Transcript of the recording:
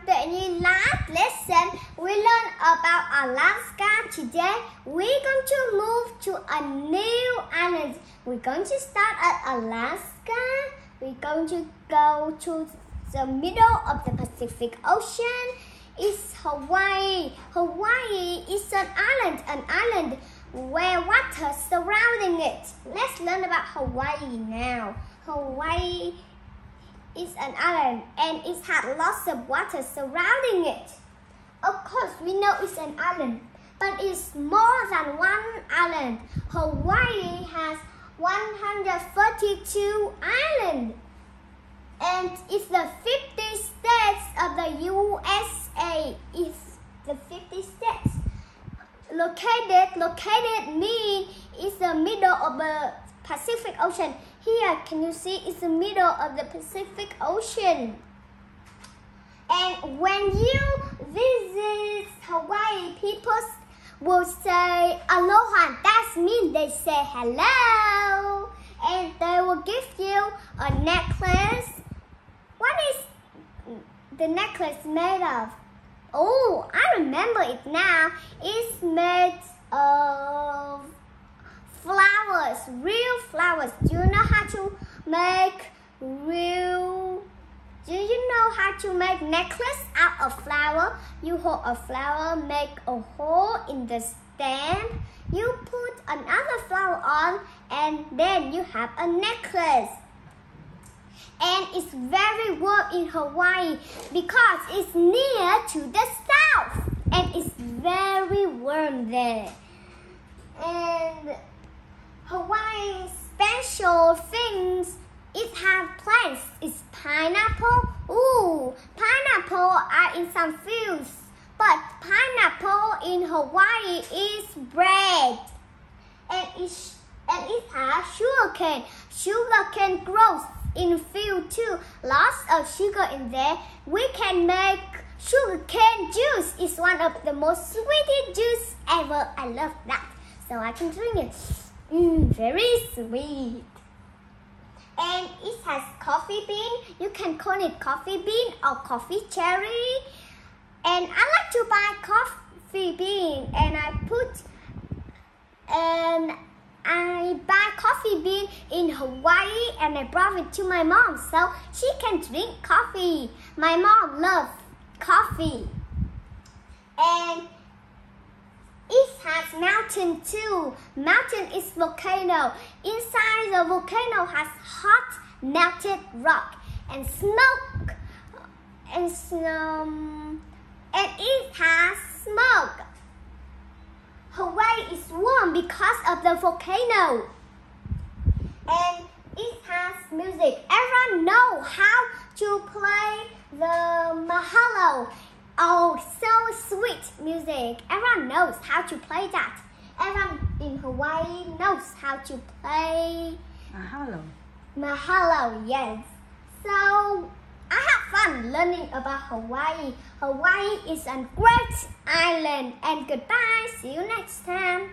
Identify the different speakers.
Speaker 1: to last lesson. We learned about Alaska. Today we're going to move to a new island. We're going to start at Alaska. We're going to go to the middle of the Pacific Ocean. It's Hawaii. Hawaii is an island, an island where water surrounding it. Let's learn about Hawaii now. Hawaii is an island and it has lots of water surrounding it. Of course, we know it's an island, but it's more than one island. Hawaii has 132 islands and it's the 50 states of the USA. It's the 50 states. Located, located means it's the middle of the Pacific Ocean. Here, can you see it's the middle of the Pacific Ocean. And when you visit Hawaii, people will say aloha. That means they say hello. And they will give you a necklace. What is the necklace made of? Oh, I remember it now. It's made of flowers, real flowers. Do you know how to make real? Do you know how to make necklace out of flower? You hold a flower, make a hole in the stem. You put another flower on, and then you have a necklace. And it's very warm in Hawaii because it's near to the south, and it's very warm there. And Hawaii special things it has plants. It's pineapple. Ooh, pineapple are in some fields, but pineapple in Hawaii is bread, and it and it has sugar cane. Sugar cane grows in field too. Lots of sugar in there. We can make sugar cane juice. It's one of the most sweetest juice ever. I love that, so I can drink it. Mmm, very sweet. And it has coffee bean. You can call it coffee bean or coffee cherry. And I like to buy coffee bean and I put and I buy coffee bean in Hawaii and I brought it to my mom so she can drink coffee. My mom loves coffee. And mountain too. Mountain is volcano. Inside the volcano has hot melted rock and smoke and um, and it has smoke. Hawaii is warm because of the volcano. And it has music. Everyone know how to play the mahalo. Oh, so sweet music. Everyone knows how to play that. Everyone in Hawaii knows how to play
Speaker 2: Mahalo.
Speaker 1: mahalo, yes. So, I have fun learning about Hawaii. Hawaii is a great island. And goodbye. See you next time.